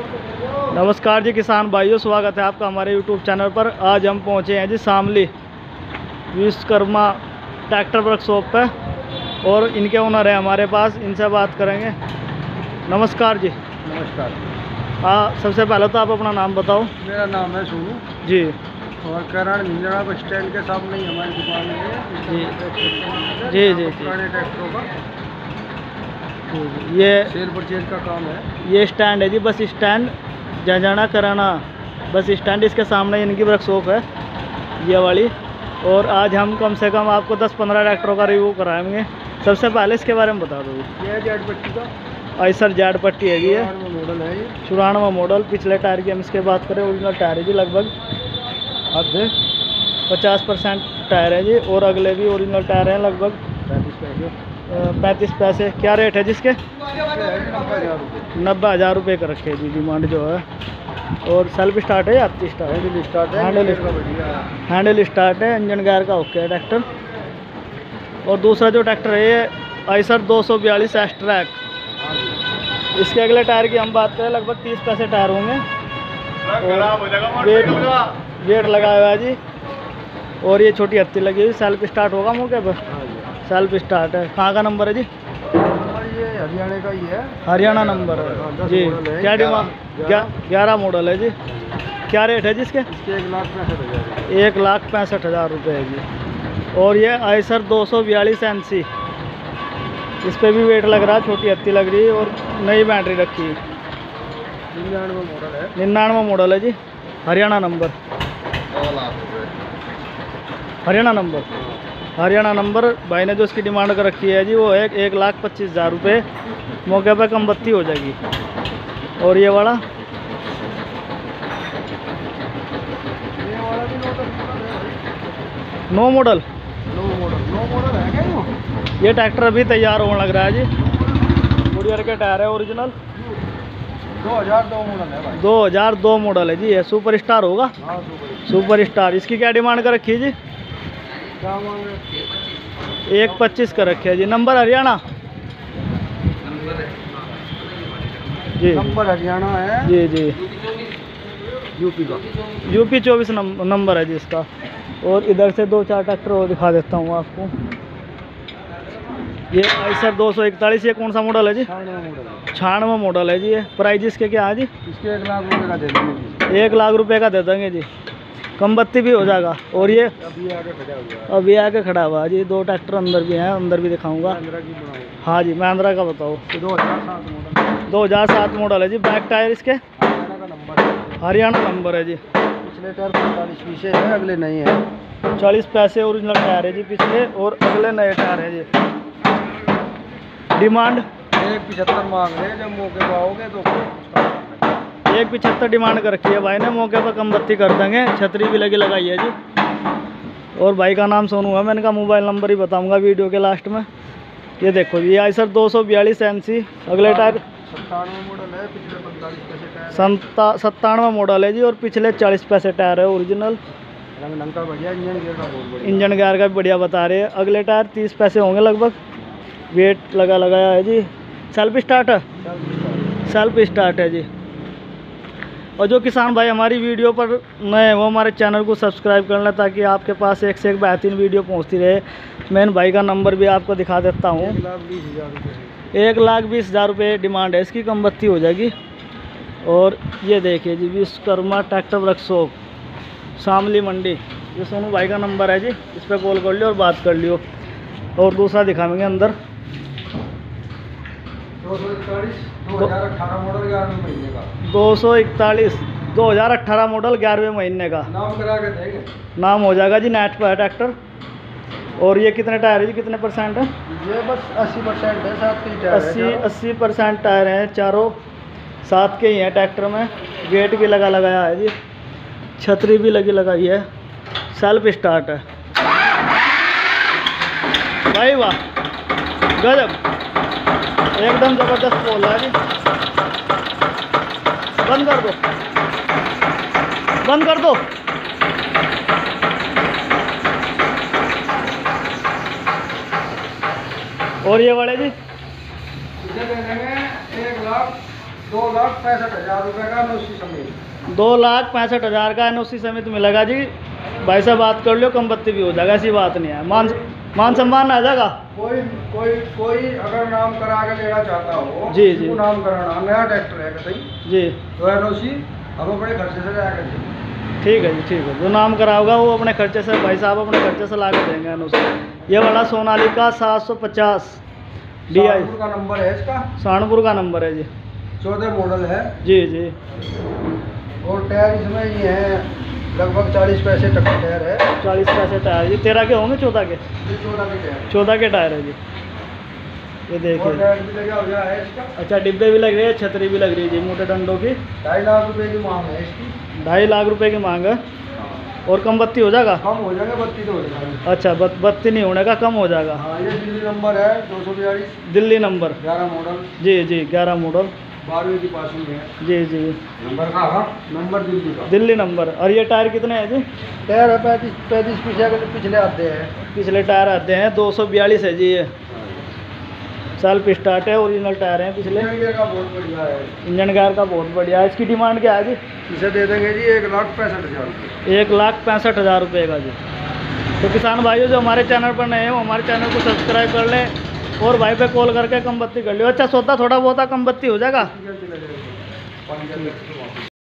नमस्कार जी किसान भाइयों स्वागत है आपका हमारे यूट्यूब चैनल पर। आज हम पहुँचे हैं जी शामली विश्वकर्मा ट्रैक्टर वर्कशॉप पे और इनके ओनर है हमारे पास इनसे बात करेंगे। नमस्कार जी। नमस्कार। हाँ सबसे पहले तो आप अपना नाम बताओ। मेरा नाम है सोनू। जी। और करण भिंजड़ा बस स्टैंड के सामने ही हमारी दुकान है। जी। जी जी, जी, जी। पुराने ट्रैक्टरों का ये सेल परचेज का काम है। ये स्टैंड है जी बस स्टैंड जजाना कराना बस स्टैंड इसके सामने इनकी वर्कशॉप है ये वाली। और आज हम कम से कम आपको 10-15 ट्रैक्टरों का रिव्यू कराएँगे। सबसे पहले इसके बारे में बता दो ये जेड पट्टी का। आइसर जैड पट्टी है जी ये। मॉडल है ये। चौरानवा मॉडल पिछले टायर की हम इसके बात करें ओरिजिनल टायर है जी लगभग। आधे पचास परसेंट टायर है जी और अगले भी ओरिजिनल टायर हैं लगभग। पैंतीस पैंतीस पैसे क्या रेट है जिसके? नब्बे हज़ार रुपये का रखे जी डिमांड जो है। और सेल्फ स्टार्ट है या आपकी स्टार्ट हैंडल स्टार्ट है हैंडल है हैंडल स्टार्ट है इंजन गायर का ओके है ट्रैक्टर और दूसरा जो ट्रैक्टर है ये आइसर दो सौ बयालीस एस्ट्रैक हाँ जी। इसके अगले टायर की हम बात करें लगभग तीस पैसे टायर होंगे। वेट वेट लगाया हुआ है जी। और ये छोटी हत्ती लगी हुई सेल्फ स्टार्ट होगा मौके पर। हाँ सेल्फ स्टार्ट है। कहाँ का नंबर है जी? ये हरियाणा का ही। है हरियाणा नंबर हाँ, जी। क्या डिमांड ग्यारह मॉडल है जी। क्या रेट है जिसके इसके? एक लाख पैंसठ हज़ार एक लाख पैंसठ हज़ार रुपये है जी। और ये आइसर दो सौ बयालीस एन सी इस पर भी वेट लग रहा है छोटी हत्ती लग रही है और नई बैटरी रखी है। निन्यानवे मॉडल है। निन्यानवा मॉडल है जी। Haryana number Haryana number Haryana number भाई ने जो इसकी डिमांड कर रखी है जी वो है एक लाख पच्चीस हज़ार रुपये मौके पर कम बत्ती हो जाएगी। और ये वाला? ये वाला भी नौ मॉडल। है नो मॉडल। नो मॉडल है क्या यो ये ट्रैक्टर अभी तैयार होने लग रहा है जी। कुरियर के टायर है ओरिजिनल दो हज़ार दो मॉडल है भाई। 2002 मॉडल है जी ये सुपर स्टार होगा। हाँ सुपर सुपर स्टार इसकी क्या डिमांड कर रखी है जी? क्या मांग रहे एक पच्चीस का रखे जी। नंबर हरियाणा? जी। नंबर हरियाणा है। जी जी। यूपी का। यूपी चौबीस नंबर है जी इसका। और इधर से दो चार ट्रैक्टर और दिखा देता हूँ आपको। ये आई सर दो सौ इकतालीस ये कौन सा मॉडल है जी? छियानवे मॉडल है। जी। ये प्राइस इसके क्या है जी? इसके एक लाख रुपए का दे देंगे। एक लाख रुपए का दे देंगे जी। कम बत्ती भी हो जाएगा। और ये है। अभी आके खड़ा हुआ जी दो ट्रैक्टर अंदर भी हैं अंदर भी दिखाऊँगा। हाँ जी महिंद्रा का बताओ दो हज़ार सात मॉडल है। जी बैक टायर इसके। हरियाणा का नंबर है। जी। पिछले टायर पैंतालीस पीछे है अगले नहीं है। चालीस पैसे ओरिजिनल टायर है जी पिछले और अगले नए टायर है जी। डिमांड एक पिछहत्तर मांग रहे हैं जब मौके पर आओगे तो फिर उसका काम करेंगे। एक पिछहत्तर डिमांड कर रखी है भाई ने मौके पर कम बत्ती कर देंगे। छतरी भी लगी लगाई है जी। और भाई का नाम सोनू है मैंने कहा मोबाइल नंबर ही बताऊँगा वीडियो के लास्ट में। ये देखो ये आई सर दो सौ बयालीस एन सी अगले टायर। सत्तानवे मॉडल है सत्तानवे मॉडल है जी और पिछले चालीस पैसे टायर है ओरिजिनल इंजन गायर का भी बढ़िया बता रहे हैं। अगले टायर तीस पैसे होंगे लगभग। वेट लगा लगाया है जी। सेल्फ स्टार्ट है? सेल्फ स्टार्ट है जी। और जो किसान भाई हमारी वीडियो पर नए हैं, वो हमारे चैनल को सब्सक्राइब कर लें ताकि आपके पास एक से एक बेहतरीन वीडियो पहुँचती रहे। मैं भाई का नंबर भी आपको दिखा देता हूँ। एक लाख बीस हज़ार रुपये एक लाख बीस हज़ार रुपये डिमांड है इसकी कम बत्ती हो जाएगी। और ये देखिए जी विश्वकर्मा ट्रैक्टर वर्कशॉप शामली मंडी। ये सोनू भाई का नंबर है जी इस पर कॉल कर लियो और बात कर लियो। और दूसरा दिखाएँगे अंदर। दो सौ इकतालीस दो हज़ार अठारह मॉडल ग्यारहवें महीने का। दो सौ इकतालीस दो हज़ार अट्ठारह मॉडल ग्यारहवें महीने का। नाम करा के देंगे नाम हो जाएगा जी नेट पर है ट्रैक्टर और ये कितने टायर है जी कितने परसेंट है? ये बस अस्सी परसेंट है सात की टायर अस्सी अस्सी परसेंट टायर हैं चारों। सात के ही हैं ट्रैक्टर में। गेट भी लगा लगाया है जी। छतरी भी लगी लगाई है। सेल्फ स्टार्ट है। भाई वाह गजब। एकदम ज़बरदस्त बोल रहा है बंद कर दो। बंद कर दो। और ये वाले जी? इसे दे देंगे एक लाख दो लाख पैंसठ हज़ार रुपये का नौसी समेत। दो लाख पैंसठ हज़ार का समित मिलेगा जी। भाई साहब बात कर लो कम बत्ती भी हो जाएगा ऐसी बात नहीं है। मान मान सम्मान आ जाएगा। कोई कोई कोई अगर नाम करा के लेना चाहता हो जी, जी। नाम कराना नया ट्रैक्टर है कहीं जी। तो एन ओ सी हम अपने खर्चे से जाकर देंगे ठीक है जी ठीक है। जो नाम कराओगा वो अपने खर्चे से भाई साहब अपने खर्चे से ला के देंगे एन ओ सी ये वाला सोनाली का सात सौ पचास डी आई का नंबर है इसका? सहारनपुर का नंबर है जी। चौदह मॉडल है। जी जी। और टायर इसमें ये है लगभग चालीस पैसे तक का टायर है। चालीस पैसे टायर जी तेरह के होंगे चौदह के? ये चौदह के टायर चौदह के टायर है जी। ये देखिए। टायर भी लगा हुआ है इसका। अच्छा डिब्बे भी लग रहे हैं छतरी भी लग रही है जी मोटे डंडों की। ढाई लाख रुपए की मांग है इसकी। ढाई लाख रुपए की मांग है। और कम बत्ती हो जाएगा? कम हो जाएगा बत्ती तो हो जाएगा। अच्छा बत, बत्ती नहीं होने का कम हो जाएगा। हाँ ये दिल्ली नंबर है दो सौ बयालीस। दिल्ली नंबर ग्यारह मॉडल जी जी ग्यारह मॉडल बारहवीं की पासिंग है। जी जी। नंबर का हाँ नंबर दिल्ली का। दिल्ली नंबर। और ये टायर कितने हैं जी? टायर है पैंतीस पैंतीस पीछे के पिछले आते हैं। पिछले टायर आते हैं दो सौ बयालीस है जी ये। सेल्फ स्टार्ट है ओरिजिनल टायर हैं पिछले। इंडिया का बहुत बढ़िया है। इंजन गायर का बहुत बढ़िया है। इसकी डिमांड क्या है जी? इसे दे देंगे जी एक लाख पैंसठ हज़ार रुपये। एक लाख पैंसठ हज़ार रुपये का जी। तो किसान भाइयों जो हमारे चैनल पर नए हैं वो हमारे चैनल को सब्सक्राइब कर लें। और भाई पे कॉल करके कम बत्ती कर लियो। अच्छा सौदा थोड़ा बहुत कम बत्ती हो जाएगा।